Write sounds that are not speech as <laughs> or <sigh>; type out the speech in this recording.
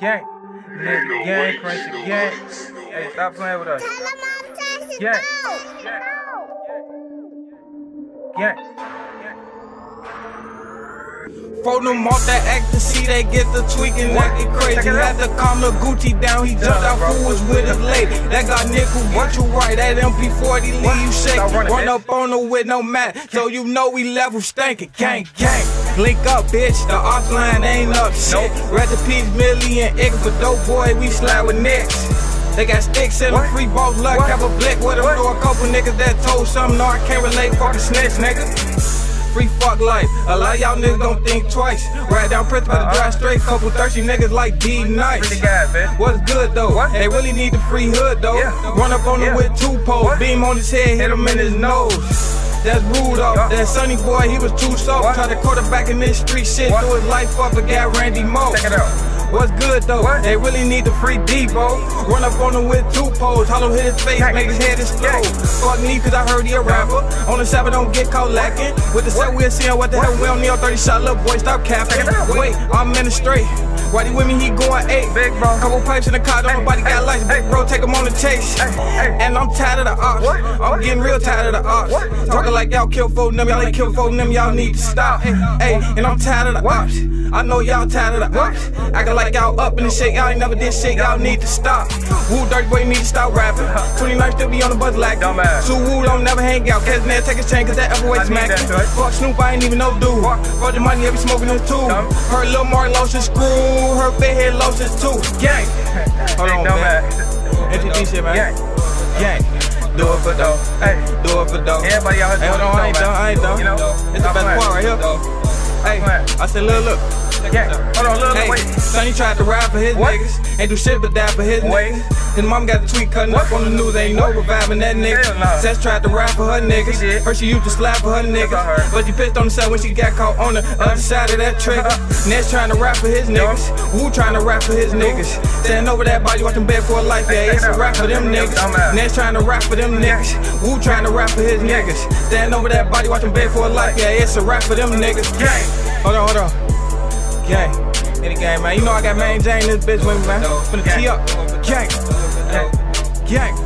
Gang. Nigga, gang, crush the gang. Hey, stop playing with us. Gang. Gang. Phone them off that ecstasy, they get the tweaking, acting crazy. Had to calm the Gucci down, he jumped out, who was with his lady. That got nickel, get you right, that MP40 leave you shaking. Run up on her with no mat, so you know we level stankin'. Gang, gang. Link up, bitch, the offline ain't up shit. Recipes, million, X, but dope boy, we slide with nicks. They got sticks in them, free ball luck, have a blick with them. Know a couple niggas that told something, no, I can't relate, fucking snitch, nigga free fuck life. A lot of y'all niggas don't think twice. Ride down Prince, better drive straight. Couple thirsty niggas like D Nice. What's good though? What? They really need the free hood though. Yeah. Run up on him Yeah. with two poles. Beam on his head, hit him in his nose. That's rude up. Yeah. That sunny boy, he was too soft. What? Tried to quarterback in this street shit. What? Threw his life up and got Randy Moss. Check it out. What's good though? What? They really need the free Debo. Run up on him with two poles. Hollow hit his face, make his head explode. Fuck me, cause I heard he a rapper. On the seven, don't get caught lacking. With the set, we'll see what the hell we don't need. 30 shot, little boy, stop capping. Check it out. Wait, I'm in the straight. Why he with me? He going eight. Big bro. Couple pipes in the car, don't nobody got lights. Big bro, take him on the chase. And I'm tired of the ops. I'm getting real tired of the ops. Talking like y'all kill for them, y'all ain't kill for them, y'all need to stop. Hey, and I'm tired of the ops. I know y'all tired of the ops. Acting like y'all up in the shit, y'all ain't never did shit, y'all need to stop. Woo, dirty boy need to stop rapping. 29 still be on the buzz like Dumbass. Woo don't never hang out. Catch man, take his chain, cause that I overweight smacking. Fuck Snoop, I ain't even no dude. Fuck the money, I be smoking too. Dumb. Her Lil Mark lotion screw, her big head lotion too. Gang. <laughs> Hold on, man. ass. Introduce it, man. Gang. Do it for dough. Hey. Do it for dough. Everybody out here doing on, I ain't done, I ain't done. You know? It's the best part right here. Hey. I said, look, look. Gang. Hold on, look, Hey, wait. Sonny tried to rap for his What? niggas. Ain't do shit but die for his Wait. niggas. His mom got the tweet cutting up on the news. Ain't no reviving that nigga. Nah. Seth tried to rap for her niggas. He did. First she used to slap for her niggas. But she pissed on the herself when she got caught on the other side of that trigger. Ness trying to rap for his niggas. Wu trying to rap for his niggas. Stand over that body, watching bed for a life. Yeah, it's a rap for them niggas. Ness trying to rap for them niggas. Wu trying to rap for his niggas. Stand over that body, watching bed for a life. Yeah, it's a rap for them niggas. Hold on, hold on. Gang. the game, man. You know I got main Jane this bitch with me, man. Finna tee up. Gang. Gang.